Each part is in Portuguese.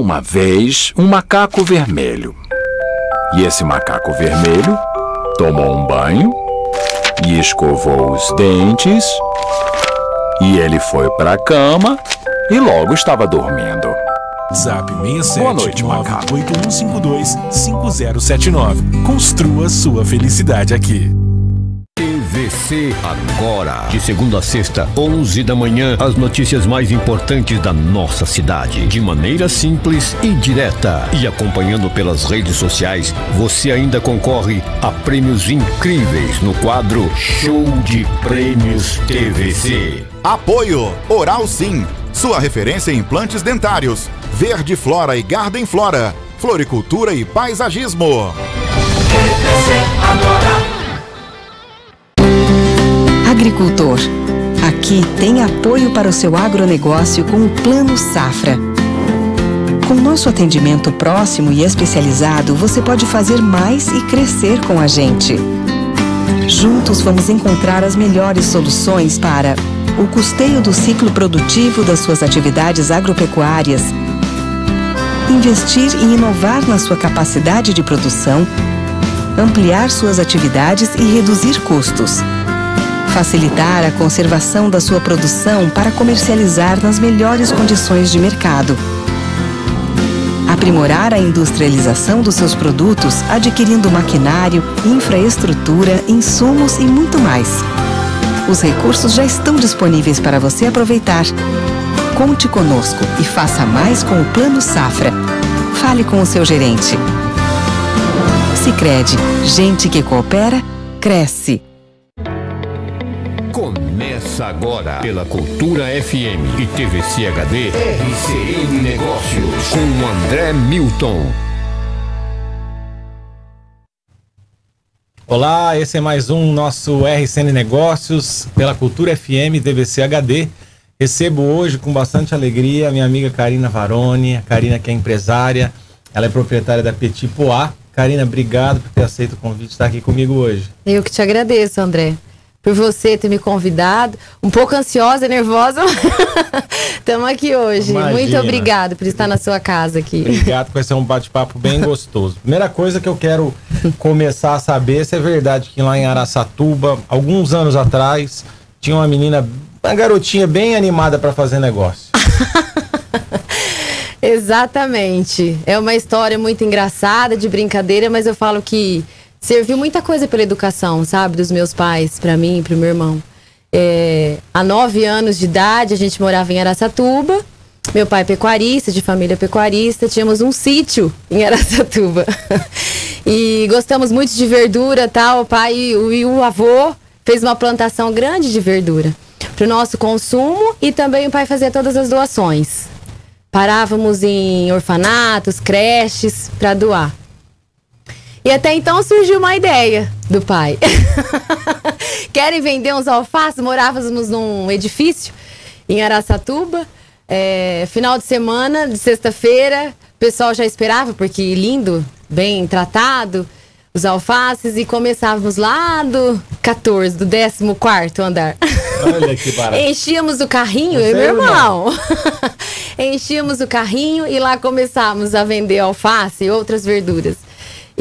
Uma vez, um macaco vermelho. E esse macaco vermelho tomou um banho e escovou os dentes. E ele foi para a cama e logo estava dormindo. Zap 67 Boa noite, macaco. 8152 5079. Construa sua felicidade aqui. TVC agora. De segunda a sexta, 11 da manhã, as notícias mais importantes da nossa cidade, de maneira simples e direta. E acompanhando pelas redes sociais, você ainda concorre a prêmios incríveis no quadro Show de Prêmios TVC. Apoio Oral Sim, sua referência em implantes dentários. Verde Flora e Garden Flora, floricultura e paisagismo. Agricultor. Aqui tem apoio para o seu agronegócio com o Plano Safra. Com nosso atendimento próximo e especializado, você pode fazer mais e crescer com a gente. Juntos vamos encontrar as melhores soluções para o custeio do ciclo produtivo das suas atividades agropecuárias, investir e inovar na sua capacidade de produção, ampliar suas atividades e reduzir custos. Facilitar a conservação da sua produção para comercializar nas melhores condições de mercado. Aprimorar a industrialização dos seus produtos, adquirindo maquinário, infraestrutura, insumos e muito mais. Os recursos já estão disponíveis para você aproveitar. Conte conosco e faça mais com o Plano Safra. Fale com o seu gerente. Sicredi, gente que coopera, cresce. Começa agora pela Cultura FM e TVC HD RCN Negócios com André Milton. Olá, esse é mais um nosso RCN Negócios pela Cultura FM DVC HD. Recebo hoje com bastante alegria a minha amiga Karina Varone, a Karina que é empresária, ela é proprietária da Petit Poá. Karina, obrigado por ter aceito o convite de estar aqui comigo hoje. Eu que te agradeço, André, por você ter me convidado. Um pouco ansiosa e nervosa, estamos aqui hoje. Imagina. Muito obrigado por estar na sua casa aqui. Obrigado, vai ser um bate-papo bem gostoso. Primeira coisa que eu quero começar a saber se é verdade que lá em Araçatuba, alguns anos atrás, tinha uma menina, uma garotinha bem animada para fazer negócio. Exatamente. É uma história muito engraçada, de brincadeira, mas eu falo que serviu muita coisa pela educação, sabe? Dos meus pais, para mim e pro meu irmão. É, há nove anos de idade, a gente morava em Araçatuba. Meu pai é pecuarista, de família pecuarista. Tínhamos um sítio em Araçatuba. e gostamos muito de verdura, tal. O pai e o, e o avô fez uma plantação grande de verdura para o nosso consumo e também o pai fazia todas as doações. Parávamos em orfanatos, creches para doar. E até então surgiu uma ideia do pai. Querem vender uns alfaces? Morávamos num edifício em Araçatuba. É, final de semana, de sexta-feira, o pessoal já esperava, porque lindo, bem tratado, os alfaces, e começávamos lá do 14, do 14 andar. Olha que barato. Enchíamos o carrinho, eu e meu irmão. Enchíamos o carrinho e lá começávamos a vender alface e outras verduras.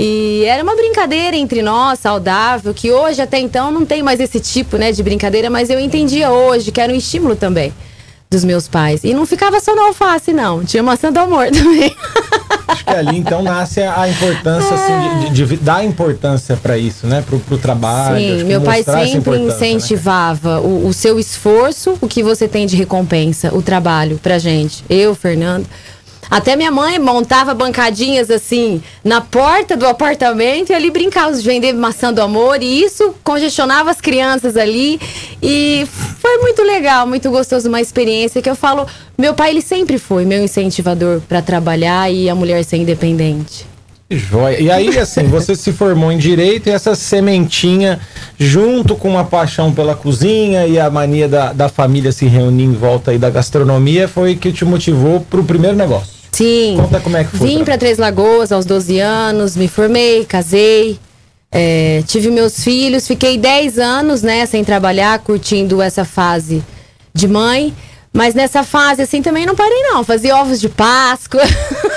E era uma brincadeira entre nós, saudável, que hoje até então não tem mais esse tipo né, de brincadeira, mas eu entendia hoje que era um estímulo também dos meus pais. E não ficava só no alface, não. Tinha maçã do amor também. Acho que ali então nasce a importância, assim, de, de- de dar importância para isso, né? Pro, pro trabalho. Sim, meu pai sempre né? incentivava o, o seu esforço, o que você tem de recompensa, o trabalho pra gente. Eu, Fernando. Até minha mãe montava bancadinhas assim na porta do apartamento e ali brincávamos de vender maçã do amor e isso congestionava as crianças ali e foi muito legal, muito gostoso, uma experiência que eu falo, meu pai ele sempre foi meu incentivador pra trabalhar e a mulher ser independente. Joia. E aí, assim, você se formou em direito e essa sementinha, junto com uma paixão pela cozinha e a mania da, da família se reunir em volta aí da gastronomia, foi que te motivou pro primeiro negócio. Sim. Conta como é que foi. Vim para Três Lagoas aos 12 anos, me formei, casei, é, tive meus filhos, fiquei 10 anos né, sem trabalhar, curtindo essa fase de mãe. Mas nessa fase, assim, também não parei, não. Fazia ovos de Páscoa.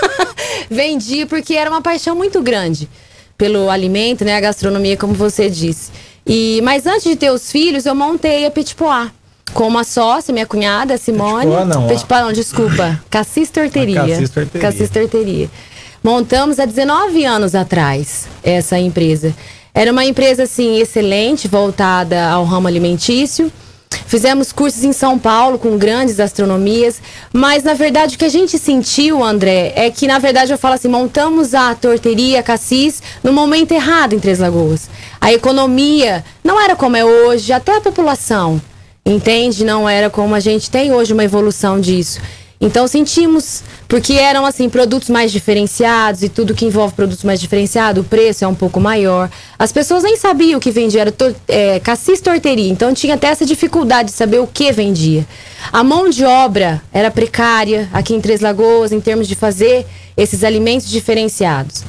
Vendi, porque era uma paixão muito grande pelo alimento, né? A gastronomia, como você disse. E, mas antes de ter os filhos, eu montei a Petit Pois. Com uma sócia, minha cunhada, Simone. Petit Pois não, ó. Pois não, desculpa. Cassis Torteria. A Cassis Torteria. Cassis Torteria. Montamos há 19 anos atrás essa empresa. Era uma empresa, assim, excelente, voltada ao ramo alimentício. Fizemos cursos em São Paulo com grandes astronomias, mas na verdade o que a gente sentiu, André, é que na verdade eu falo assim, montamos a torteria Cassis no momento errado em Três Lagoas. A economia não era como é hoje, até a população, entende? Não era como a gente tem hoje uma evolução disso. Então sentimos, porque eram assim produtos mais diferenciados e tudo que envolve produtos mais diferenciados, o preço é um pouco maior. As pessoas nem sabiam o que vendia, era tor é, cassis torteria, então tinha até essa dificuldade de saber o que vendia. A mão de obra era precária aqui em Três Lagoas em termos de fazer esses alimentos diferenciados.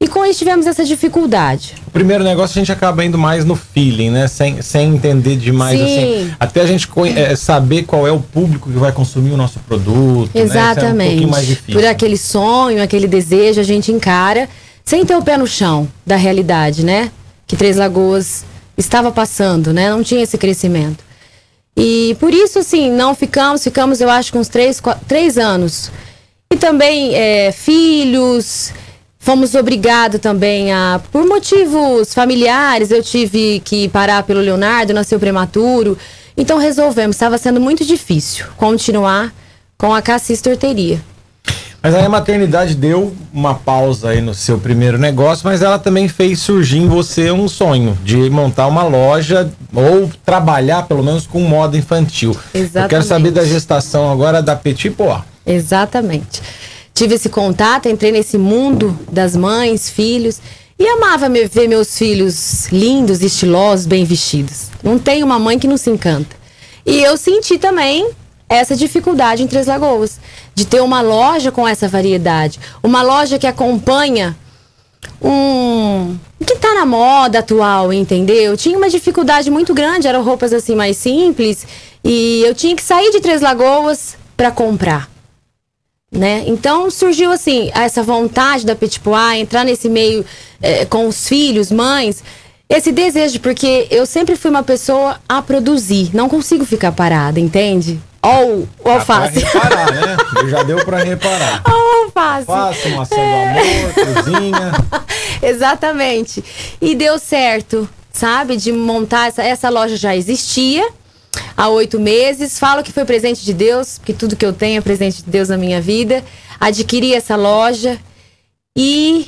E com isso tivemos essa dificuldade. O primeiro negócio a gente acaba indo mais no feeling, né? Sem, sem entender demais, Sim. assim. Até a gente é, saber qual é o público que vai consumir o nosso produto. Né? Isso é um Exatamente. pouquinho mais difícil. Por aquele sonho, aquele desejo, a gente encara sem ter o pé no chão da realidade, né? Que Três Lagoas estava passando, né? Não tinha esse crescimento. E por isso, assim, não ficamos, ficamos, eu acho, com uns três, qua- três anos. E também é, filhos, fomos obrigados também a, por motivos familiares, eu tive que parar pelo Leonardo, nasceu prematuro. Então resolvemos, estava sendo muito difícil continuar com a Cassis Torteria. Mas aí a maternidade deu uma pausa aí no seu primeiro negócio, mas ela também fez surgir em você um sonho de montar uma loja ou trabalhar pelo menos com moda infantil. Eu quero Exatamente. saber da gestação agora da Petit Pois. Exatamente. Tive esse contato, entrei nesse mundo das mães, filhos, e amava ver meus filhos lindos, estilosos, bem vestidos. Não tem uma mãe que não se encanta. E eu senti também essa dificuldade em Três Lagoas, de ter uma loja com essa variedade, uma loja que acompanha um que tá na moda atual, entendeu? Tinha uma dificuldade muito grande, eram roupas assim mais simples e eu tinha que sair de Três Lagoas para comprar né? Então surgiu assim essa vontade da Petit Pois entrar nesse meio eh, com os filhos, mães, esse desejo porque eu sempre fui uma pessoa a produzir, não consigo ficar parada, entende? Ou o alface, Dá pra reparar, né? Já deu pra reparar. Ó, o alface. Uma ação do amor, cozinha. Exatamente. E deu certo, sabe? De montar essa, essa loja já existia há oito meses. Falo que foi presente de Deus, porque tudo que eu tenho é presente de Deus na minha vida. Adquiri essa loja e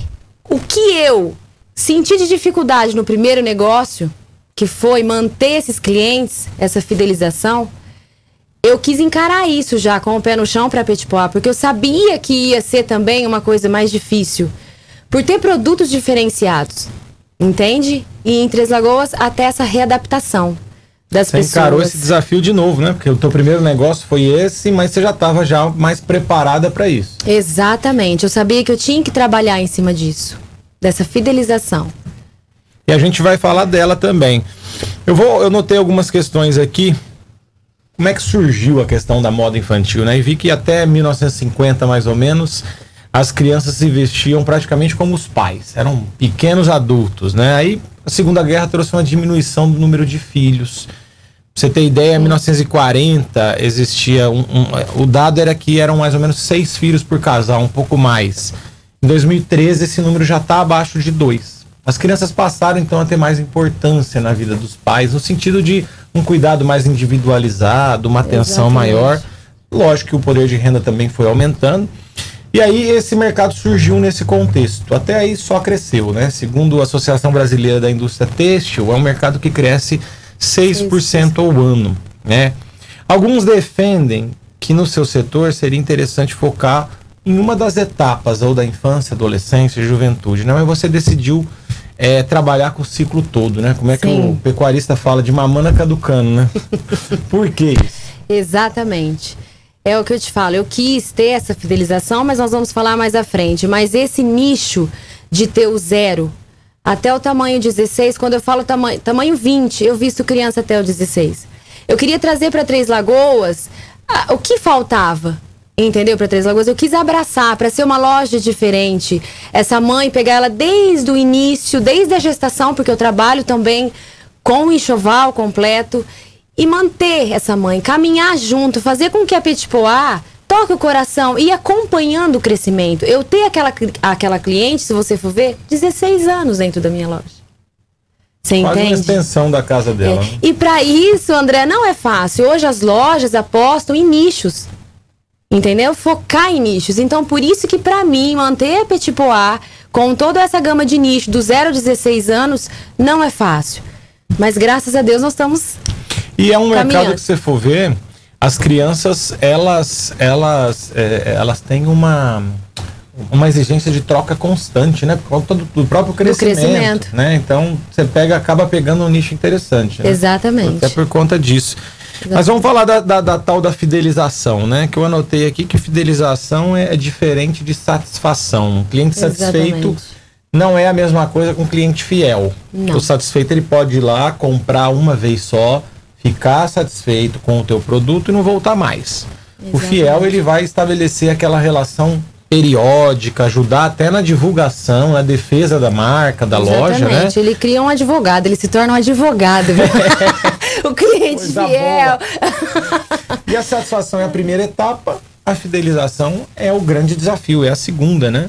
o que eu senti de dificuldade no primeiro negócio, que foi manter esses clientes, essa fidelização, eu quis encarar isso já com o pé no chão para Petit Pois, porque eu sabia que ia ser também uma coisa mais difícil. Por ter produtos diferenciados, entende? E em Três Lagoas, até essa readaptação das Você pessoas. encarou esse desafio de novo, né? Porque o teu primeiro negócio foi esse, mas você já estava já mais preparada para isso. Exatamente. Eu sabia que eu tinha que trabalhar em cima disso. Dessa fidelização. E a gente vai falar dela também. Eu vou, eu notei algumas questões aqui. Como é que surgiu a questão da moda infantil, né? E vi que até 1950 mais ou menos as crianças se vestiam praticamente como os pais, eram pequenos adultos, né? Aí a Segunda Guerra trouxe uma diminuição do número de filhos. Pra você ter ideia, em 1940 existia um, um- o dado era que eram mais ou menos seis filhos por casal, um pouco mais. Em 2013 esse número já está abaixo de dois. As crianças passaram então a ter mais importância na vida dos pais, no sentido de um cuidado mais individualizado, uma atenção Exatamente. maior. Lógico que o poder de renda também foi aumentando. E aí esse mercado surgiu nesse contexto. Até aí só cresceu, né? Segundo a Associação Brasileira da Indústria Têxtil, é um mercado que cresce 6% ao ano, né? Alguns defendem que no seu setor seria interessante focar em uma das etapas, ou da infância, adolescência e juventude, né? Mas você decidiu é, trabalhar com o ciclo todo, né? Como é que Sim. o pecuarista fala de mamana caducando, né? Por que isso? Exatamente. É o que eu te falo. Eu quis ter essa fidelização, mas nós vamos falar mais à frente. Mas esse nicho de ter o zero até o tamanho 16, quando eu falo tamanho, tamanho 20, eu visto criança até o 16. Eu queria trazer para Três Lagoas o que faltava? Entendeu? Para Três Lagoas, eu quis abraçar para ser uma loja diferente. Essa mãe, pegar ela desde o início, desde a gestação, porque eu trabalho também com o enxoval completo e manter essa mãe, caminhar junto, fazer com que a Petipoá toque o coração e acompanhando o crescimento. Eu tenho aquela, aquela cliente, se você for ver, 16 anos dentro da minha loja. Você Quase entende? uma extensão da casa dela. É. né? E para isso, André, não é fácil. Hoje as lojas apostam em nichos. Entendeu? Focar em nichos. Então, por isso que para mim, manter a Petit Pois com toda essa gama de nicho do 0 a 16 anos não é fácil. Mas graças a Deus nós estamos E é um mercado Caminhando. que você for ver, as crianças, elas, elas, é, elas têm uma, uma exigência de troca constante, né? Por conta do, do próprio crescimento, crescimento. né? Então, você pega, acaba pegando um nicho interessante, né? exatamente. Até por conta disso. Mas vamos falar da, da- da tal da fidelização, né? Que eu anotei aqui que fidelização é, é diferente de satisfação. Um cliente satisfeito Exatamente. não é a mesma coisa com um cliente fiel. Não. O satisfeito ele pode ir lá, comprar uma vez só, ficar satisfeito com o teu produto e não voltar mais. O fiel ele vai estabelecer aquela relação periódica, ajudar até na divulgação, na defesa da marca, da loja, né? Exatamente. Ele cria um advogado, ele se torna um advogado. viu? o cliente Coisa fiel. E a satisfação é a primeira etapa, a fidelização é o grande desafio, é a segunda, né?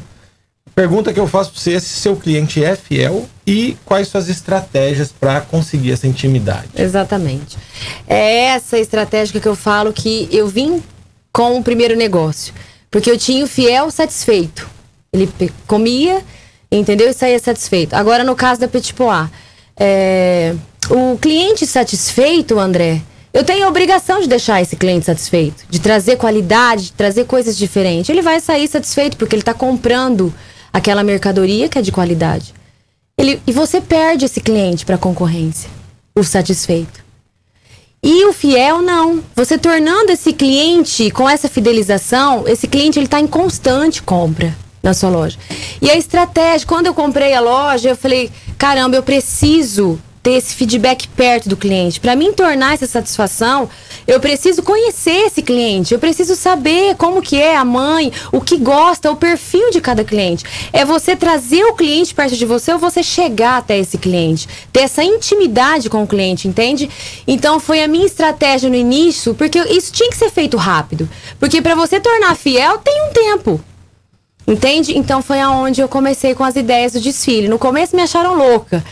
Pergunta que eu faço para você é se seu cliente é fiel e quais suas estratégias para conseguir essa intimidade. Exatamente. É essa estratégia que eu falo que eu vim com o primeiro negócio. Porque eu tinha o fiel satisfeito. Ele comia, entendeu? E saía satisfeito. Agora, no caso da Petit Pois, é, o cliente satisfeito, André, eu tenho a obrigação de deixar esse cliente satisfeito, de trazer qualidade, de trazer coisas diferentes. Ele vai sair satisfeito porque ele está comprando aquela mercadoria que é de qualidade. Ele, e você perde esse cliente para a concorrência, o satisfeito. E o fiel não. Você tornando esse cliente com essa fidelização, esse cliente ele está em constante compra na sua loja. E a estratégia, quando eu comprei a loja, eu falei, caramba, eu preciso ter esse feedback perto do cliente. Para mim tornar essa satisfação, eu preciso conhecer esse cliente, eu preciso saber como que é a mãe, o que gosta, o perfil de cada cliente. É você trazer o cliente perto de você ou você chegar até esse cliente, ter essa intimidade com o cliente, entende? Então foi a minha estratégia no início, porque isso tinha que ser feito rápido. Porque para você tornar fiel tem um tempo. Entende? Então foi aonde eu comecei com as ideias do desfile. No começo me acharam louca.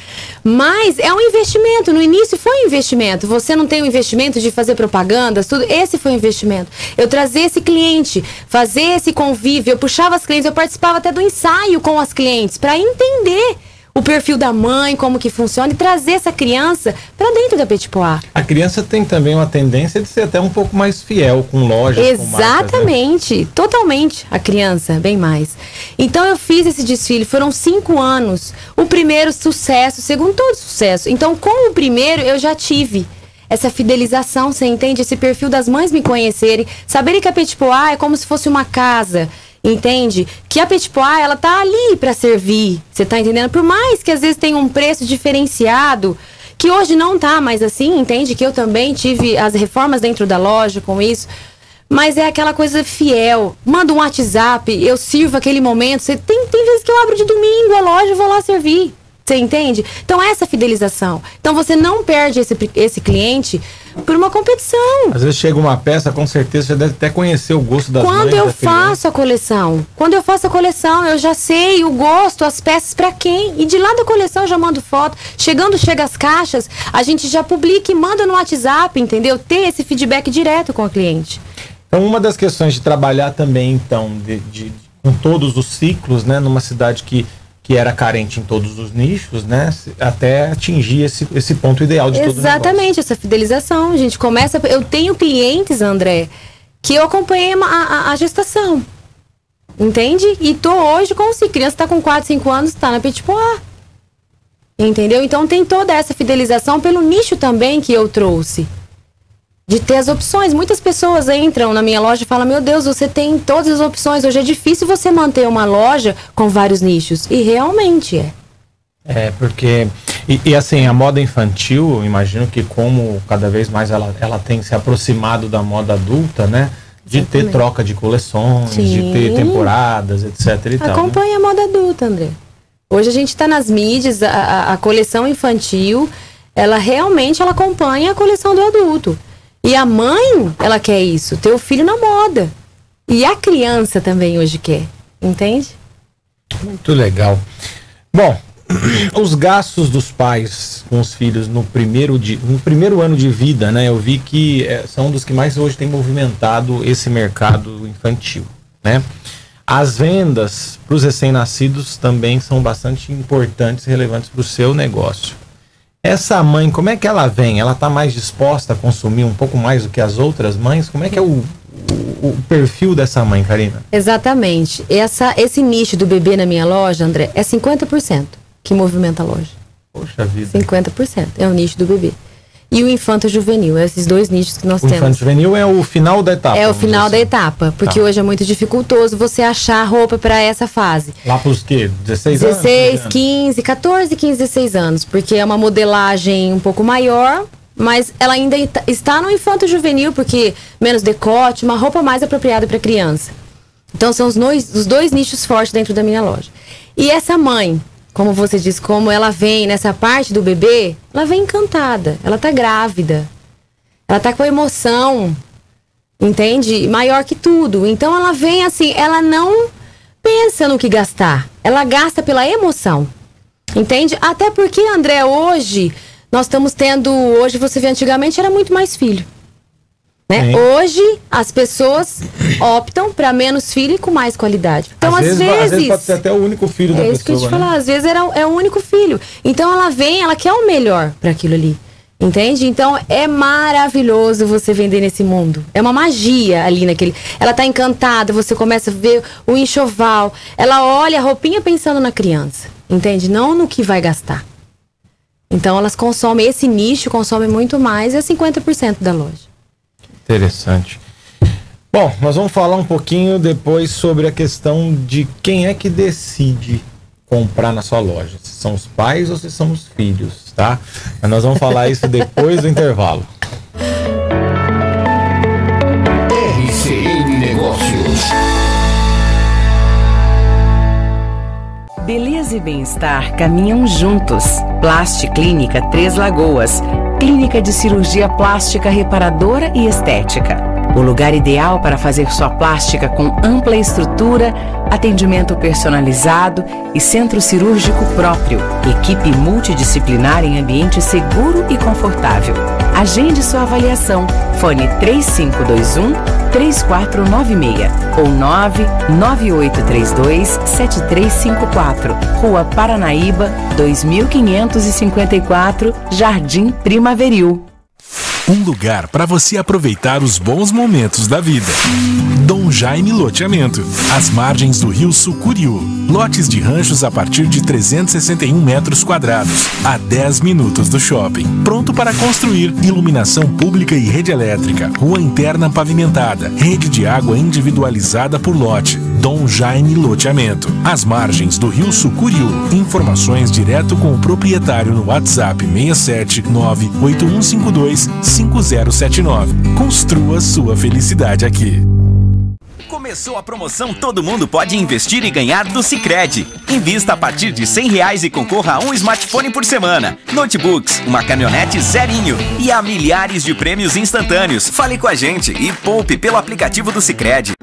Mas é um investimento. No início foi um investimento. Você não tem o investimento de fazer propagandas, tudo. Esse foi o investimento. Eu trazer esse cliente, fazer esse convívio. Eu puxava as clientes, eu participava até do ensaio com as clientes para entender o perfil da mãe, como que funciona e trazer essa criança para dentro da Petit Pois. A criança tem também uma tendência de ser até um pouco mais fiel com lojas, com marcas, né? Exatamente, totalmente a criança, bem mais. Então eu fiz esse desfile, foram cinco anos. O primeiro sucesso, o segundo todo sucesso. Então com o primeiro eu já tive essa fidelização, você entende? Esse perfil das mães me conhecerem, saberem que a Petit Pois é como se fosse uma casa. Entende? Que a Petit Pois, ela tá ali para servir. Você tá entendendo? Por mais que às vezes tenha um preço diferenciado, que hoje não tá mais assim, entende? Que eu também tive as reformas dentro da loja com isso. Mas é aquela coisa fiel. Manda um WhatsApp, eu sirvo aquele momento. Você tem, tem vezes que eu abro de domingo a loja e vou lá servir. Você entende? Então, essa fidelização. Então, você não perde esse, esse cliente por uma competição. Às vezes chega uma peça, com certeza você deve até conhecer o gosto das Quando eu da criança. faço a coleção, quando eu faço a coleção, eu já sei o gosto, as peças pra quem. E de lá da coleção eu já mando foto. Chegando, chega as caixas, a gente já publica e manda no WhatsApp, entendeu? Ter esse feedback direto com o cliente. Então, uma das questões de trabalhar também, então, de, de- com todos os ciclos, né, numa cidade que, que era carente em todos os nichos, né, até atingir esse, esse ponto ideal de todo o negócio. Exatamente, essa fidelização. A gente começa. Eu tenho clientes, André, que eu acompanhei a, a- a gestação. Entende? E tô hoje com se criança tá com 4, 5 anos, tá na Petit Pois. Entendeu? Então tem toda essa fidelização pelo nicho também que eu trouxe. De ter as opções. Muitas pessoas entram na minha loja e falam: Meu Deus, você tem todas as opções. Hoje é difícil você manter uma loja com vários nichos. E realmente é. É, porque E, e, assim, a moda infantil, eu imagino que como cada vez mais ela, ela tem se aproximado da moda adulta, né? De Exatamente. ter troca de coleções, Sim. de ter temporadas, etc. E Acompanha tal, né? a moda adulta, André. Hoje a gente está nas mídias, a, a, a, coleção infantil, ela realmente ela acompanha a coleção do adulto. E a mãe, ela quer isso, ter o filho na moda. E a criança também hoje quer, entende? Muito legal. Bom, os gastos dos pais com os filhos no primeiro, de, no primeiro ano de vida, né? Eu vi que é, são dos que mais hoje tem movimentado esse mercado infantil, né? As vendas para os recém-nascidos também são bastante importantes e relevantes para o seu negócio. Essa mãe, como é que ela vem? Ela está mais disposta a consumir um pouco mais do que as outras mães? Como é que é o, o, perfil dessa mãe, Karina? Exatamente. Essa, esse nicho do bebê na minha loja, André, é 50% que movimenta a loja. Poxa vida. 50% é o nicho do bebê. E o infanto juvenil, esses dois nichos que nós o temos. O infanto juvenil é o final da etapa. É o final assim. da etapa, porque tá. hoje é muito dificultoso você achar roupa para essa fase. Lá para os quê? 16 anos? 16, 15, 14, 15, 16 anos, porque é uma modelagem um pouco maior, mas ela ainda está no infanto juvenil, porque menos decote, uma roupa mais apropriada para criança. Então são os dois, os dois nichos fortes dentro da minha loja. E essa mãe como você diz, como ela vem nessa parte do bebê, ela vem encantada, ela tá grávida. Ela tá com emoção, entende? Maior que tudo. Então ela vem assim, ela não pensa no que gastar. Ela gasta pela emoção. Entende? Até porque, André, hoje nós estamos tendo, hoje você vê antigamente era muito mais filho. Né? Hoje, as pessoas optam para menos filho e com mais qualidade. Então, às, às, vezes, vezes, às vezes. pode ser até o único filho é da pessoa. É isso que eu te né? falar. Às vezes era, é o único filho. Então, ela vem, ela quer o melhor para aquilo ali. Entende? Então é maravilhoso você vender nesse mundo. É uma magia ali naquele. Ela tá encantada, você começa a ver o enxoval. Ela olha a roupinha pensando na criança. Entende? Não no que vai gastar. Então elas consomem, esse nicho consome muito mais, é 50% da loja. Interessante. Bom, nós vamos falar um pouquinho depois sobre a questão de quem é que decide comprar na sua loja. Se são os pais ou se são os filhos, tá? Mas nós vamos falar isso depois do intervalo. Beleza e bem-estar caminham juntos. Plast Clínica Três Lagoas clínica de cirurgia plástica reparadora e estética. O lugar ideal para fazer sua plástica com ampla estrutura, atendimento personalizado e centro cirúrgico próprio. Equipe multidisciplinar em ambiente seguro e confortável. Agende sua avaliação. Fone 3521 3496 ou 99832 7354. Rua Paranaíba, 2554, Jardim Primaveril. Um lugar para você aproveitar os bons momentos da vida. Dom Jaime Loteamento, às margens do rio Sucuriú. Lotes de ranchos a partir de 361 metros quadrados, a 10 minutos do shopping. Pronto para construir, iluminação pública e rede elétrica, rua interna pavimentada, rede de água individualizada por lote. Dom Jaime Loteamento, às margens do rio Sucuriú. Informações direto com o proprietário no WhatsApp 67 98152 5079. Construa sua felicidade aqui. Começou a promoção Todo Mundo Pode Investir e Ganhar do Cicred. Invista a partir de 100 reais e concorra a um smartphone por semana, notebooks, uma caminhonete zerinho e a milhares de prêmios instantâneos. Fale com a gente e poupe pelo aplicativo do Cicred.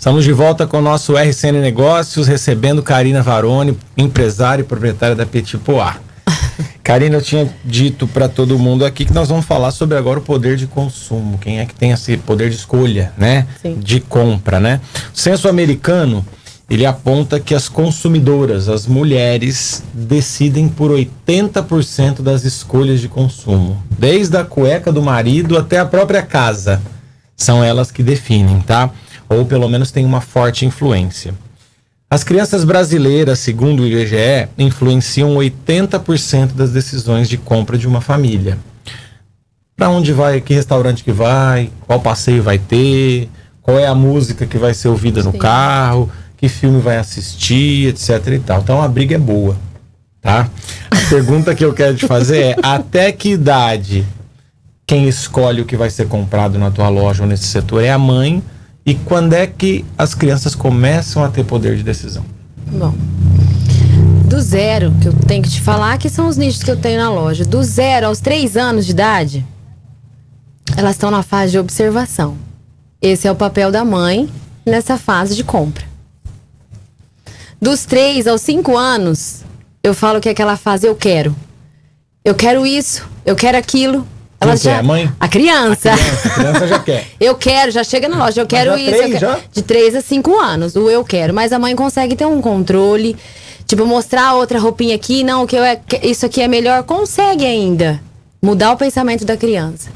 Estamos de volta com o nosso RCN Negócios, recebendo Karina Varone, empresária e proprietária da Petit Poá. Karina, eu tinha dito para todo mundo aqui que nós vamos falar sobre agora o poder de consumo. Quem é que tem esse poder de escolha, né? Sim. De compra, né? O censo americano, ele aponta que as consumidoras, as mulheres, decidem por 80% das escolhas de consumo. Desde a cueca do marido até a própria casa. São elas que definem, tá? Ou pelo menos tem uma forte influência. As crianças brasileiras, segundo o IBGE, influenciam 80% das decisões de compra de uma família. Para onde vai, que restaurante que vai, qual passeio vai ter, qual é a música que vai ser ouvida no Sim. carro, que filme vai assistir, etc e tal. Então a briga é boa, tá? A pergunta que eu quero te fazer é: até que idade quem escolhe o que vai ser comprado na tua loja ou nesse setor é a mãe? E quando é que as crianças começam a ter poder de decisão? Bom, do zero, que eu tenho que te falar, que são os nichos que eu tenho na loja. Do zero aos três anos de idade, elas estão na fase de observação. Esse é o papel da mãe nessa fase de compra. Dos três aos cinco anos, eu falo que é aquela fase eu quero. Eu quero isso, eu quero aquilo. Quem quer? A mãe? A criança. Criança, a criança já quer. Eu quero, já chega na loja, eu quero já isso. três, eu quero- já? De 3 a 5 anos, o eu quero. Mas a mãe consegue ter um controle. Tipo, mostrar outra roupinha aqui, não, que eu é, que isso aqui é melhor, consegue ainda mudar o pensamento da criança.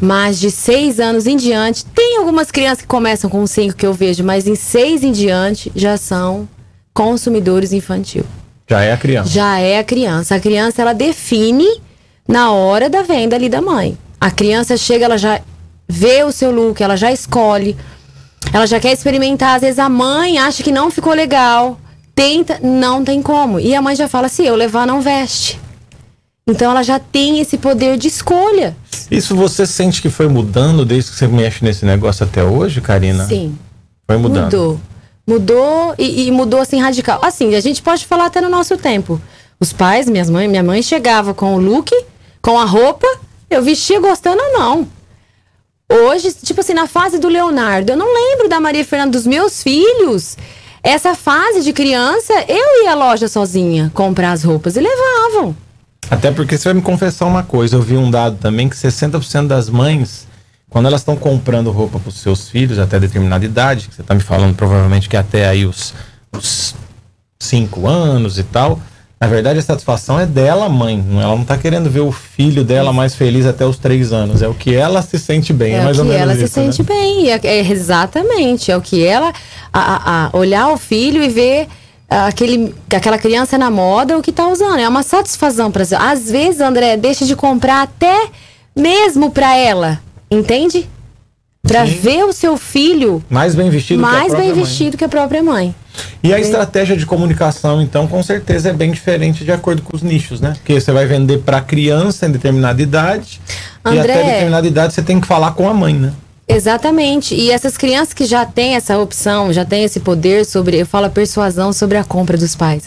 Mas de 6 anos em diante, tem algumas crianças que começam com 5 que eu vejo, mas em 6 em diante já são consumidores infantil. Já é a criança. Já é a criança. A criança ela define na hora da venda ali da mãe. A criança chega, ela já vê o seu look, ela já escolhe. Ela já quer experimentar. Às vezes a mãe acha que não ficou legal. Tenta, não tem como. E a mãe já fala: se eu levar, não veste. Então ela já tem esse poder de escolha. Isso você sente que foi mudando desde que você mexe nesse negócio até hoje, Karina? Sim. Foi mudando. Mudou. Mudou e, e mudou assim radical. Assim, a gente pode falar até no nosso tempo. Os pais, minhas mães, minha mãe chegava com o look, com a roupa, eu vestia gostando ou não. Hoje, tipo assim, na fase do Leonardo, eu não lembro da Maria Fernanda dos meus filhos. Essa fase de criança, eu ia à loja sozinha comprar as roupas e levavam. Até porque você vai me confessar uma coisa, eu vi um dado também que 60% das mães, quando elas estão comprando roupa para os seus filhos até determinada idade, que você está me falando provavelmente que até aí os 5 anos e tal, na verdade a satisfação é dela, mãe. Ela não está querendo ver o filho dela mais feliz até os 3 anos, é o que ela se sente bem, é, É, mais o ou que menos ela se isso, né? sente bem. É, é exatamente. É o que ela. A, a- a olhar o filho e ver aquele, aquela criança na moda, o que tá usando. É uma satisfação para Às vezes, André, deixa de comprar até mesmo para ela. Entende? Para ver o seu filho Mais bem vestido que a mais própria bem mãe. vestido que a própria mãe. E a estratégia de comunicação, então, com certeza é bem diferente de acordo com os nichos, né? Porque você vai vender para criança em determinada idade e André- até determinada idade você tem que falar com a mãe, né? Exatamente. E essas crianças que já têm essa opção, já têm esse poder sobre, eu falo a persuasão sobre a compra dos pais.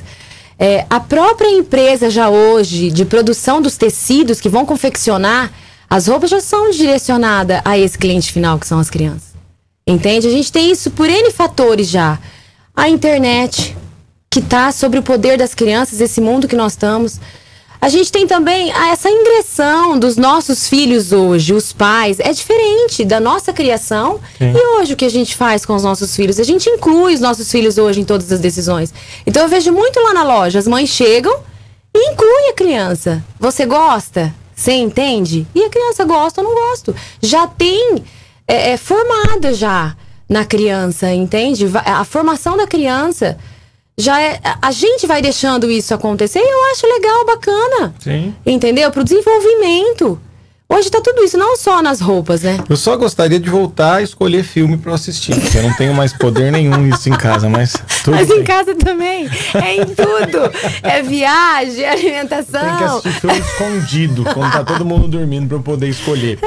É, a própria empresa já hoje de produção dos tecidos que vão confeccionar, as roupas já são direcionadas a esse cliente final, que são as crianças. Entende? A gente tem isso por N fatores já. A internet, que está sobre o poder das crianças, esse mundo que nós estamos. A gente tem também ah, essa ingressão dos nossos filhos hoje, os pais, é diferente da nossa criação. Sim. E hoje o que a gente faz com os nossos filhos? A gente inclui os nossos filhos hoje em todas as decisões. Então eu vejo muito lá na loja, as mães chegam e incluem a criança. Você gosta? Você entende? E a criança gosta ou não gosta. Já tem é, é, formada já na criança, entende? A formação da criança já é. a- A gente vai deixando isso acontecer e eu acho legal, bacana. Sim. Entendeu? Pro desenvolvimento. Hoje tá tudo isso, não só nas roupas, né? Eu só gostaria de voltar a escolher filme para eu assistir, porque eu não tenho mais poder nenhum isso em casa, mas tudo Mas bem. em casa também. É em tudo. É viagem, é Tem que alimentação. assistir filme escondido, quando tá todo mundo dormindo para eu poder escolher.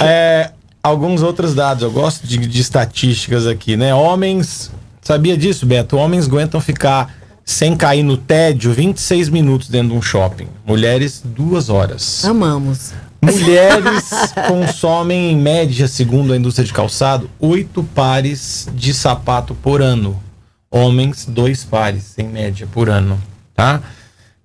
É, alguns outros dados, eu gosto de, de estatísticas aqui, né? Homens, sabia disso, Beto? Homens aguentam ficar sem cair no tédio 26 minutos dentro de um shopping. Mulheres, duas horas. Amamos. Mulheres consomem, em média, segundo a indústria de calçado, oito pares de sapato por ano. Homens, dois pares, em média, por ano. Tá?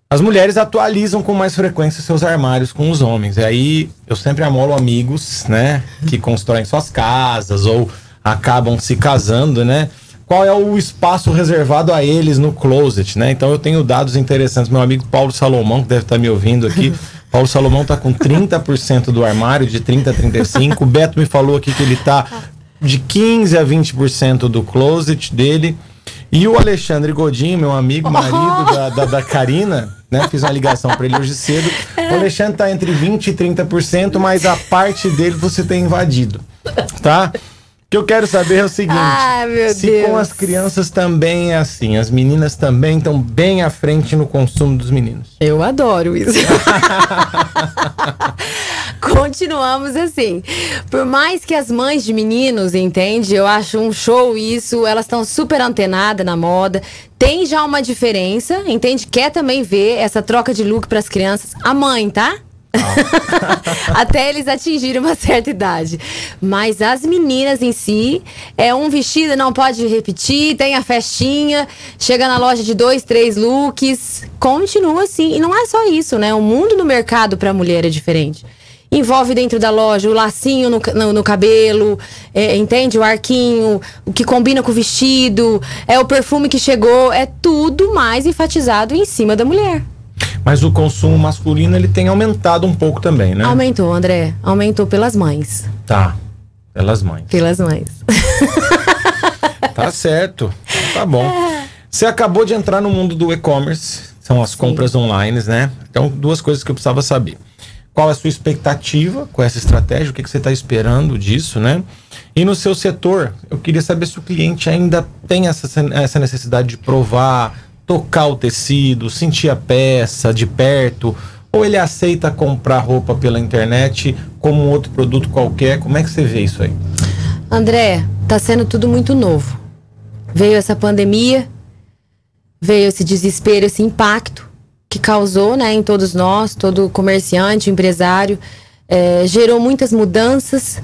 As mulheres atualizam com mais frequência seus armários com os homens. E aí eu sempre amolo amigos, né? Que constroem suas casas ou acabam se casando, né? Qual é o espaço reservado a eles no closet, né? Então eu tenho dados interessantes. Meu amigo Paulo Salomão, que deve estar me ouvindo aqui. Paulo Salomão tá com 30% do armário, de 30 a 35. O Beto me falou aqui que ele tá de 15 a 20% do closet dele. E o Alexandre Godinho, meu amigo, marido da, da, da Karina, né? Fiz uma ligação para ele hoje cedo. O Alexandre tá entre 20% e 30%, mas a parte dele você tem invadido, tá? Que eu quero saber é o seguinte: meu se Deus. com as crianças também é assim, as meninas também estão bem à frente no consumo dos meninos. Eu adoro isso. Continuamos assim. Por mais que as mães de meninos, entende? Eu acho um show isso. Elas estão super antenadas na moda. Tem já uma diferença, entende? Quer também ver essa troca de look para as crianças. A mãe, tá? Até eles atingirem uma certa idade. Mas as meninas em si, é um vestido, não pode repetir, tem a festinha, chega na loja de dois, três looks, continua assim. E não é só isso, né? O mundo no mercado para a mulher é diferente. Envolve dentro da loja o lacinho no, no, no cabelo, é, entende? O arquinho, o que combina com o vestido, é o perfume que chegou, é tudo mais enfatizado em cima da mulher. Mas o consumo masculino ele tem aumentado um pouco também, né? Aumentou, André. Aumentou pelas mães. Tá. Pelas mães. Pelas mães. Tá certo. Então Tá bom. Você acabou de entrar no mundo do e-commerce, são as compras online, né? Então, duas coisas que eu precisava saber. Qual é a sua expectativa com essa estratégia? O que, que você está esperando disso, né? E no seu setor, eu queria saber se o cliente ainda tem essa, essa necessidade de provar, tocar o tecido, sentir a peça de perto, ou ele aceita comprar roupa pela internet como um outro produto qualquer. Como é que você vê isso aí? André, tá sendo tudo muito novo. Veio essa pandemia, veio esse desespero, esse impacto que causou, né, em todos nós, todo comerciante, empresário, é, gerou muitas mudanças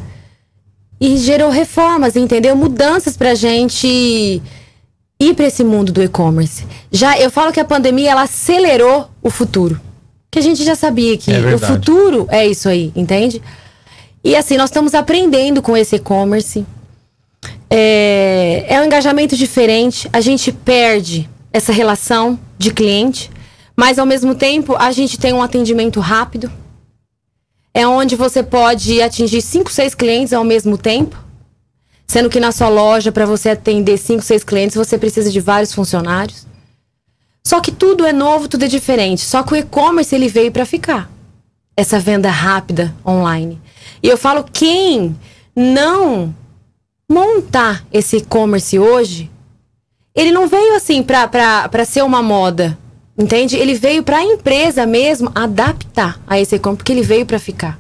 e gerou reformas, entendeu? Mudanças pra gente ir para esse mundo do e-commerce. Já eu falo que a pandemia ela acelerou o futuro, que a gente já sabia que É o futuro é isso aí, entende? E assim, nós estamos aprendendo com esse e-commerce. É, é um engajamento diferente. A gente perde essa relação de cliente, mas ao mesmo tempo a gente tem um atendimento rápido. É onde você pode atingir 5, 6 clientes ao mesmo tempo. Sendo que na sua loja, para você atender 5, 6 clientes, você precisa de vários funcionários. Só que tudo é novo, tudo é diferente. Só que o e-commerce ele veio para ficar. Essa venda rápida online. E eu falo, quem não montar esse e-commerce hoje, ele não veio assim pra ser uma moda. Entende? Ele veio pra empresa mesmo adaptar a esse e-commerce, porque ele veio pra ficar.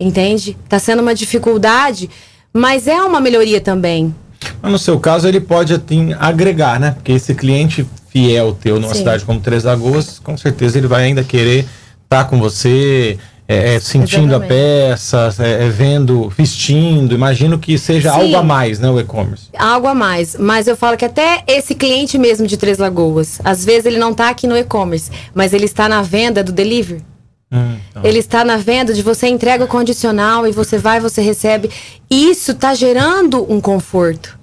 Entende? Tá sendo uma dificuldade, mas é uma melhoria também. Mas no seu caso, ele pode assim, agregar, né? Porque esse cliente fiel teu numa Sim. cidade como Três Lagoas, com certeza ele vai ainda querer estar com você, é, é, sentindo a Exatamente. peça, é, é, vendo, vestindo. Imagino que seja Sim. algo a mais, né? O e-commerce. Algo a mais. Mas eu falo que até esse cliente mesmo de Três Lagoas, às vezes ele não tá aqui no e-commerce, mas ele está na venda do delivery. Hum, então. Ele está na venda de você entrega o condicional e você vai, você recebe. Isso está gerando um conforto.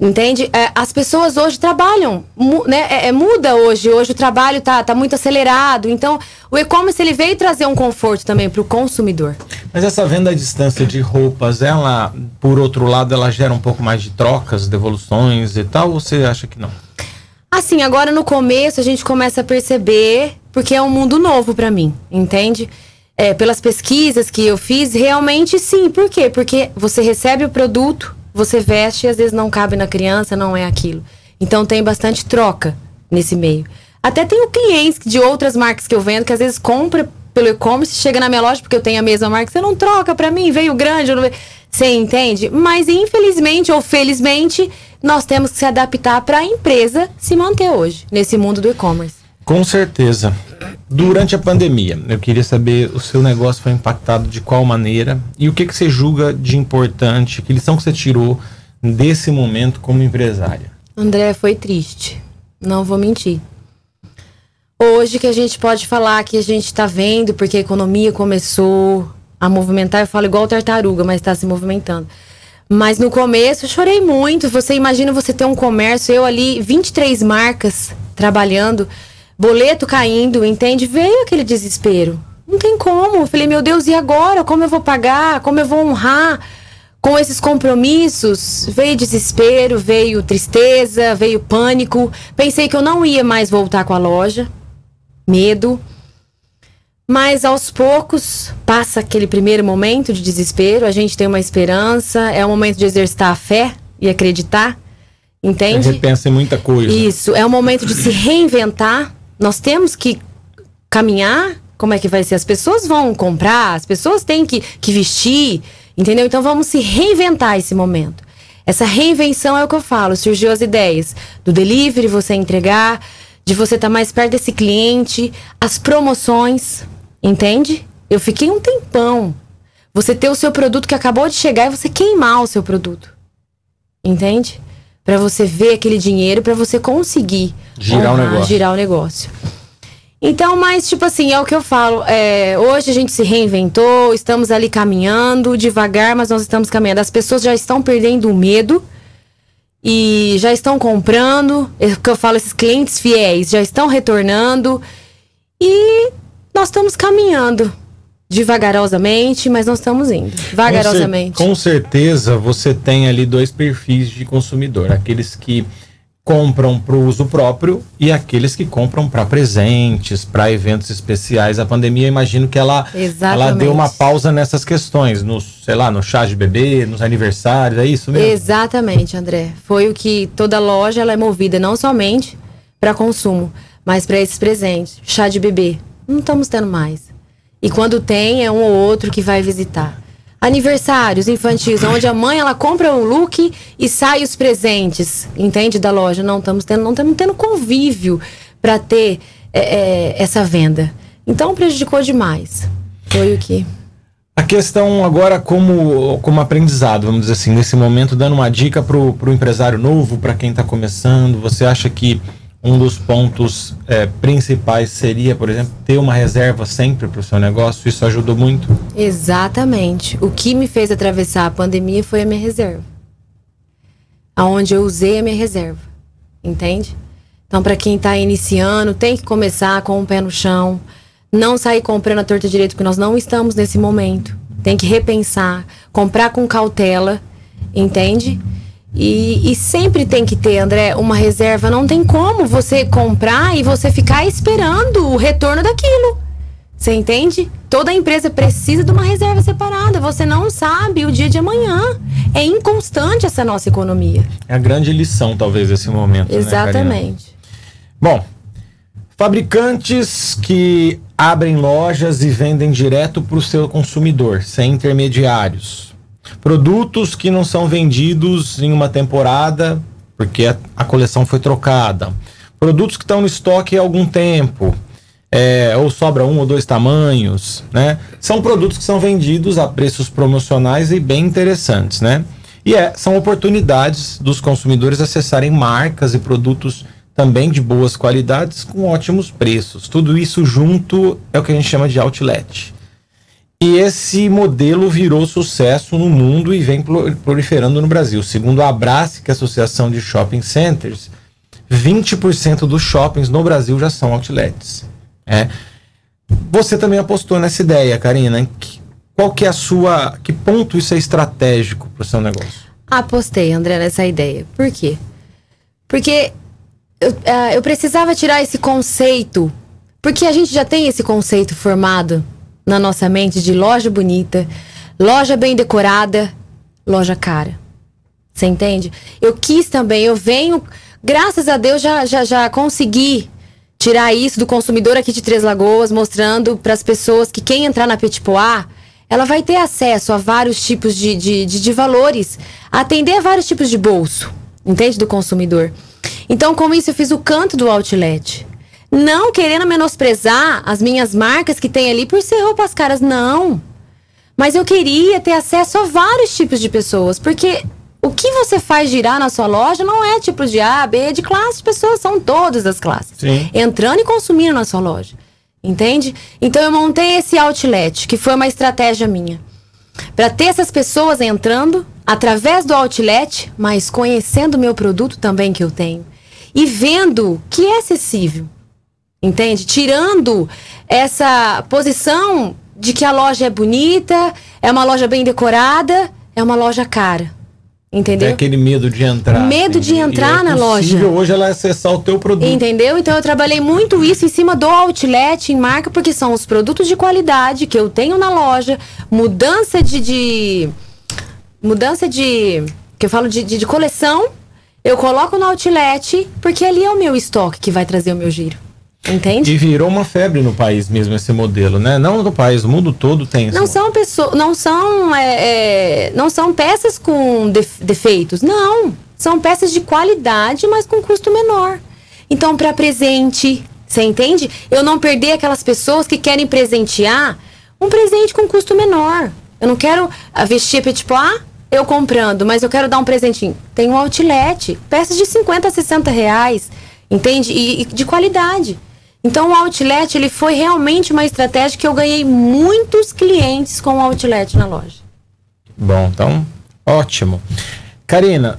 Entende? É, as pessoas hoje trabalham, mu- né? É, é, muda hoje. Hoje o trabalho tá, tá muito acelerado. Então, o e-commerce ele veio trazer um conforto também para o consumidor. Mas essa venda à distância de roupas, ela, por outro lado, ela gera um pouco mais de trocas, devoluções e tal, ou você acha que não? Assim, agora no começo a gente começa a perceber, porque é um mundo novo pra mim, entende? É, pelas pesquisas que eu fiz, realmente sim. Por quê? Porque você recebe o produto, você veste e às vezes não cabe na criança, não é aquilo. Então tem bastante troca nesse meio. Até tenho clientes de outras marcas que eu vendo que às vezes compra pelo e-commerce, chega na minha loja porque eu tenho a mesma marca, você não troca pra mim, veio grande, não. Você entende? Mas infelizmente ou felizmente, nós temos que se adaptar para a empresa se manter hoje nesse mundo do e-commerce. Com certeza. Durante a pandemia, eu queria saber o seu negócio foi impactado de qual maneira e o que, que você julga de importante, que lição que você tirou desse momento como empresária. André, foi triste. Não vou mentir. Hoje que a gente pode falar que a gente está vendo porque a economia começou a movimentar, eu falo igual tartaruga, mas está se movimentando. Mas no começo eu chorei muito. Você imagina você ter um comércio, eu ali, 23 marcas trabalhando, boleto caindo, entende? Veio aquele desespero. Não tem como. Eu falei, meu Deus, e agora? Como eu vou pagar? Como eu vou honrar? com esses compromissos, veio desespero, veio tristeza, veio pânico. Pensei que eu não ia mais voltar com a loja, medo. Mas aos poucos passa aquele primeiro momento de desespero, a gente tem uma esperança, é o momento de exercitar a fé e acreditar. Entende? Você repensa em muita coisa. Isso, é o momento de se reinventar. Nós temos que caminhar. Como é que vai ser? As pessoas vão comprar, as pessoas têm que, que vestir, entendeu? Então vamos se reinventar esse momento. Essa reinvenção é o que eu falo. Surgiu as ideias do delivery, você entregar, de você estar tá mais perto desse cliente, as promoções. Entende? Eu fiquei um tempão. Você ter o seu produto que acabou de chegar e você queimar o seu produto. Entende? Para você ver aquele dinheiro, para você conseguir girar honrar, o negócio. Girar o negócio. Então, mas tipo assim, é o que eu falo. É, hoje a gente se reinventou, estamos ali caminhando devagar, mas nós estamos caminhando. As pessoas já estão perdendo o medo e já estão comprando. É que eu falo, esses clientes fiéis já estão retornando. E nós estamos caminhando devagarosamente, mas nós estamos indo vagarosamente. Com, cer com certeza você tem ali dois perfis de consumidor: aqueles que compram para o uso próprio e aqueles que compram para presentes, para eventos especiais. A pandemia, imagino que ela, ela deu uma pausa nessas questões, no, sei lá, no chá de bebê, nos aniversários, é isso mesmo? Exatamente, André. Foi o que toda loja ela é movida não somente para consumo, mas para esses presentes. Chá de bebê, não estamos tendo mais. E quando tem, é um ou outro que vai visitar. Aniversários infantis, onde a mãe ela compra o look e sai os presentes, entende? Da loja. Não estamos tendo, não estamos tendo convívio para ter é, é, essa venda. Então prejudicou demais. Foi o que. A questão agora como, como aprendizado, vamos dizer assim, nesse momento, dando uma dica para o empresário novo, para quem está começando, você acha que um dos pontos é, principais seria, por exemplo, ter uma reserva sempre para o seu negócio. Isso ajudou muito? Exatamente. O que me fez atravessar a pandemia foi a minha reserva. Aonde eu usei a minha reserva. Entende? Então, para quem está iniciando, tem que começar com o pé no chão. Não sair comprando a torta direito, porque nós não estamos nesse momento. Tem que repensar, comprar com cautela, entende? E, e, sempre tem que ter, André, uma reserva. Não tem como você comprar e você ficar esperando o retorno daquilo. Você entende? Toda empresa precisa de uma reserva separada. Você não sabe o dia de amanhã. É inconstante essa nossa economia. É a grande lição, talvez, desse momento. Né, Exatamente. Né, Bom, fabricantes que abrem lojas e vendem direto para o seu consumidor, sem intermediários Produtos que não são vendidos em uma temporada, porque a, coleção foi trocada. Produtos que estão no estoque há algum tempo, é, ou sobra um ou dois tamanhos, né? São produtos que são vendidos a preços promocionais e bem interessantes, né? E é, são oportunidades dos consumidores acessarem marcas e produtos também de boas qualidades com ótimos preços. Tudo isso junto é o que a gente chama de outlet. E esse modelo virou sucesso no mundo e vem proliferando no Brasil. Segundo a Abrace, que é a Associação de Shopping Centers, 20% dos shoppings no Brasil já são outlets. É. Você também apostou nessa ideia, Karina. Qual que é a sua. Que ponto isso é estratégico para o seu negócio? Apostei, André, nessa ideia. Por quê? Porque eu, uh, eu precisava tirar esse conceito. Porque a gente já tem esse conceito formado na nossa mente de loja bonita, loja bem decorada, loja cara. Você entende? Eu quis também, eu venho, graças a Deus já, já, já consegui tirar isso do consumidor aqui de Três Lagoas, mostrando para as pessoas que quem entrar na Petipoá, ela vai ter acesso a vários tipos de, de, de, de valores, atender a vários tipos de bolso, entende? Do consumidor. Então, com isso, eu fiz o canto do outlet. Não querendo menosprezar as minhas marcas que tem ali por ser roupas caras, não. Mas eu queria ter acesso a vários tipos de pessoas, porque o que você faz girar na sua loja não é tipo de A, B, de classe de pessoas, são todas as classes. Sim. Entrando e consumindo na sua loja. Entende? Então eu montei esse outlet, que foi uma estratégia minha. Para ter essas pessoas entrando através do outlet, mas conhecendo o meu produto também que eu tenho. E vendo que é acessível. Entende? Tirando essa posição de que a loja é bonita, é uma loja bem decorada, é uma loja cara. Entendeu? É aquele medo de entrar. Medo de entrar E na é loja. hoje ela acessar o teu produto. Entendeu? Então eu trabalhei muito isso em cima do outlet em marca, porque são os produtos de qualidade que eu tenho na loja, mudança de. de- mudança de. que eu falo de, de, de coleção, eu coloco no outlet, porque ali é o meu estoque que vai trazer o meu giro. Entende? E virou uma febre no país mesmo esse modelo, né? Não no país, o mundo todo tem Não são pessoas, não são, é, é, não são peças com def- defeitos, não. São peças de qualidade, mas com custo menor. Então, para presente, você entende? Eu não perder aquelas pessoas que querem presentear um presente com custo menor. Eu não quero ah, vestir petit pois, eu comprando, mas eu quero dar um presentinho. Tem um outlet, peças de 50 a 60 reais, entende? E, e de qualidade. Então o outlet ele foi realmente uma estratégia que eu ganhei muitos clientes com o outlet na loja. Bom, então, ótimo. Karina,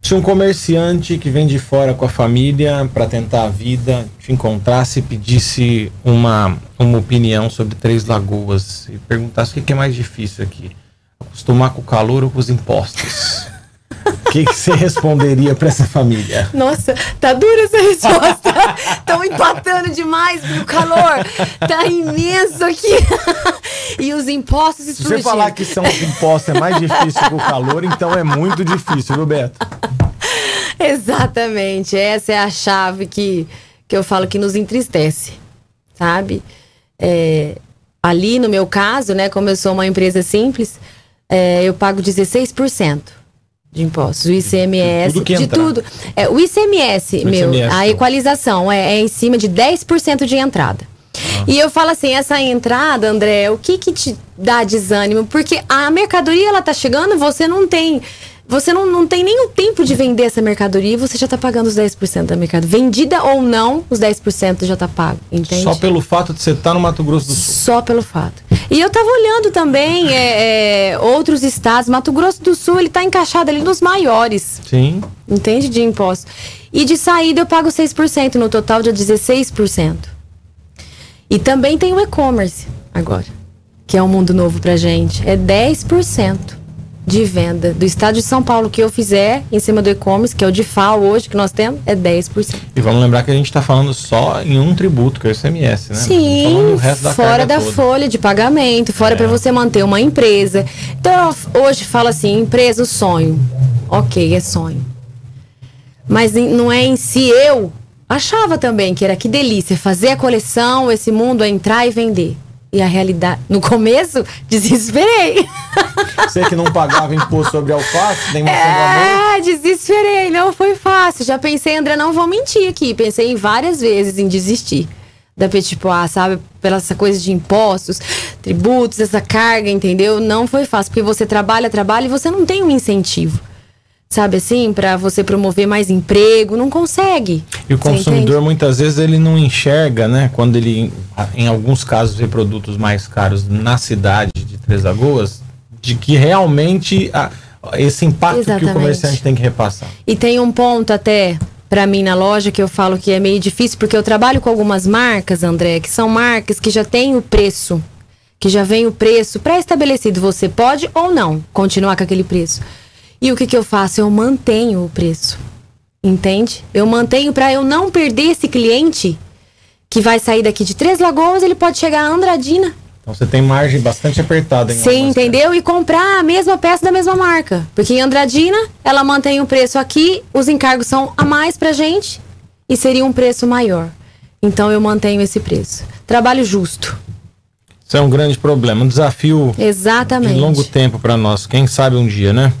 se um comerciante que vem de fora com a família para tentar a vida te encontrasse e pedisse uma, uma opinião sobre Três Lagoas e perguntasse o que é mais difícil aqui, acostumar com o calor ou com os impostos? O que que você responderia para essa família? Nossa, tá dura essa resposta. Estão empatando demais pro calor. Tá imenso aqui. e os impostos Se explodindo. você falar que são os impostos é mais difícil que o calor, então é muito difícil, viu, Beto? Exatamente. Essa é a chave que, que eu falo que nos entristece, sabe? É, ali, no meu caso, né, como eu sou uma empresa simples, é, eu pago 16% de impostos. O ICMS, tudo que de tudo. É, o ICMS, O meu, ICMS, a então. equalização é, é em cima de 10% de entrada. Ah. E eu falo assim, essa entrada, André, o que que te dá desânimo? Porque a mercadoria, ela tá chegando, você não tem... Você não, não tem nem o tempo de vender essa mercadoria e você já tá pagando os 10% da mercadoria. Vendida ou não, os 10% já tá pago, entende? Só pelo fato de você estar no Mato Grosso do Sul. Só pelo fato. E eu tava olhando também é, é, outros estados. Mato Grosso do Sul, ele tá encaixado ali nos maiores, Sim. entende? De imposto. E de saída eu pago 6%, no total de 16%. E também tem o e-commerce agora, que é um mundo novo pra gente. É 10% de venda do estado de São Paulo que eu fizer em cima do e-commerce, que é o de FAO hoje que nós temos, é 10%. E vamos lembrar que a gente está falando só em um tributo, que é o ICMS, né? Sim, da fora da toda. folha de pagamento, fora É. para você manter uma empresa. Então, hoje fala assim, empresa, o sonho. Ok, é sonho. Mas não é em si eu. Achava também que era que delícia fazer a coleção, esse mundo entrar e vender. E a realidade, no começo, desesperei. Você que não pagava imposto sobre alface, nem maçã. É, desesperei, não foi fácil. Já pensei, André, não vou mentir aqui. Pensei várias vezes em desistir da Petit Pois, sabe? Pela essa coisa de impostos, tributos, essa carga, entendeu? Não foi fácil, porque você trabalha, trabalha e você não tem um incentivo. Sabe assim, Pra você promover mais emprego, não consegue. E o consumidor entende? muitas vezes ele não enxerga, né? Quando ele, em alguns casos, vê produtos mais caros na cidade de Três Lagoas, de que realmente a- esse impacto que o Exatamente. comerciante tem que repassar. E tem um ponto até pra mim na loja que eu falo que é meio difícil, porque eu trabalho com algumas marcas, André, que são marcas que já têm o preço, que já vem o preço pré-estabelecido. Você pode ou não continuar com aquele preço. E o que, que eu faço? Eu mantenho o preço. Entende? Eu mantenho pra eu não perder esse cliente que vai sair daqui de Três Lagoas, ele pode chegar a Andradina Então você tem margem bastante apertada. em Sim, entendeu? E comprar a mesma peça da mesma marca. Porque em Andradina, ela mantém o preço aqui, os encargos são a mais pra gente e seria um preço maior. Então eu mantenho esse preço. Trabalho justo. Isso é um grande problema, um desafio Exatamente. de longo tempo para nós. Quem sabe um dia, né?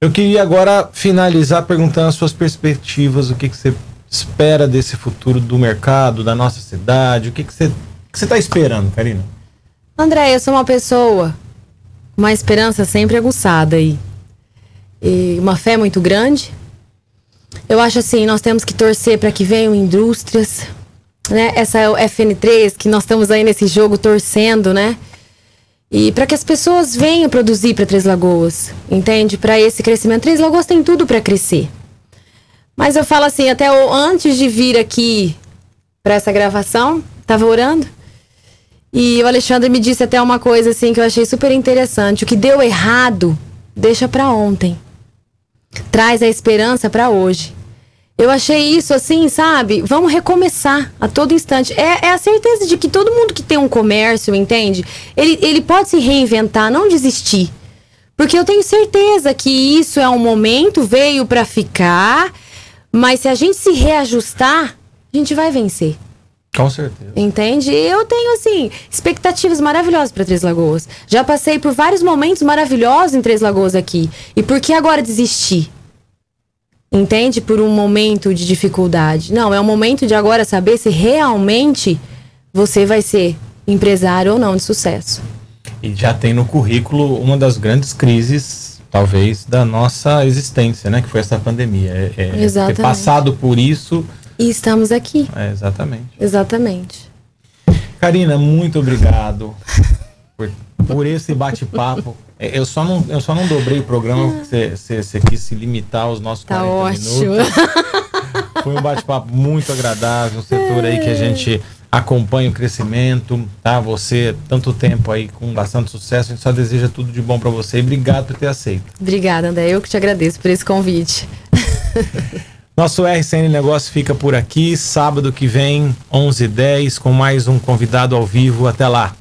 Eu queria agora finalizar perguntando as suas perspectivas, o que, que você espera desse futuro do mercado, da nossa cidade, o que, que você está esperando, Karina? André, eu sou uma pessoa com uma esperança sempre aguçada aí. E uma fé muito grande. Eu acho assim, nós temos que torcer para que venham indústrias, né? Essa é o FN3 que nós estamos aí nesse jogo torcendo, né? E para que as pessoas venham produzir para Três Lagoas, entende? Para esse crescimento, Três Lagoas tem tudo para crescer. Mas eu falo assim, até antes de vir aqui para essa gravação, tava orando E o Alexandre me disse até uma coisa assim que eu achei super interessante. O que deu errado, deixa para ontem. Traz a esperança para hoje. Eu achei isso assim, sabe? Vamos recomeçar a todo instante. É, é, a certeza de que todo mundo que tem um comércio, entende? Ele, ele pode se reinventar, não desistir. Porque eu tenho certeza que isso é um momento, veio para ficar, mas se a gente se reajustar, a gente vai vencer. Com certeza. Entende? Eu tenho, assim, expectativas maravilhosas para Três Lagoas. Já passei por vários momentos maravilhosos em Três Lagoas aqui. E por que agora desistir? Entende? Por um momento de dificuldade. Não, é o momento de agora saber se realmente você vai ser empresário ou não de sucesso. E já tem no currículo uma das grandes crises, talvez, da nossa existência, né? Que foi essa pandemia. É, é Exatamente. ter passado por isso. E estamos aqui. É, exatamente. Exatamente. Karina, muito obrigado por, por esse bate-papo. É, eu só, não, eu só não dobrei o programa porque você, você quis se limitar aos nossos Tá 40 ótimo. minutos. Foi um bate-papo muito agradável, um setor aí que a gente acompanha o crescimento, tá? Você, tanto tempo aí com bastante sucesso, a gente só deseja tudo de bom para você e obrigado por ter aceito. Obrigada, André. Eu que te agradeço por esse convite. Nosso RCN Negócio fica por aqui, sábado que vem, 11h10, com mais um convidado ao vivo. Até lá!